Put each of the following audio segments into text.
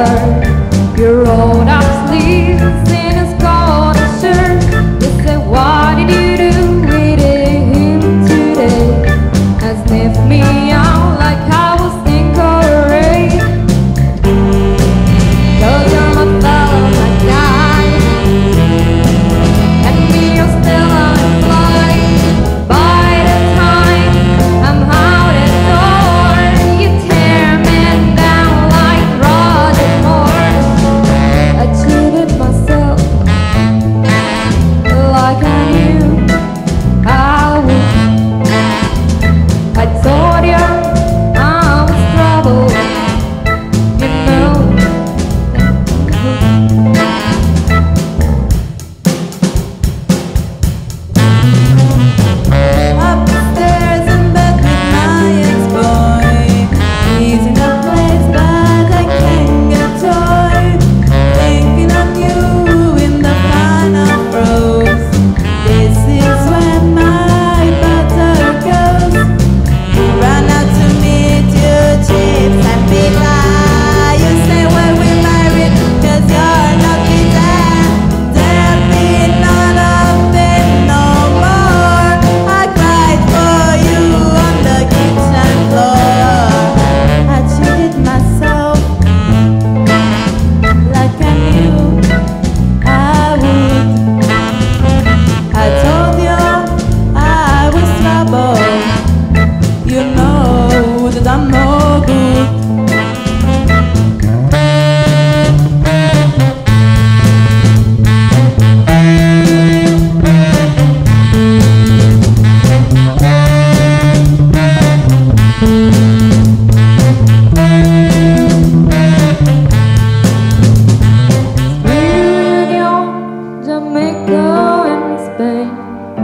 You're all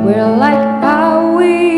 We're like a wheel.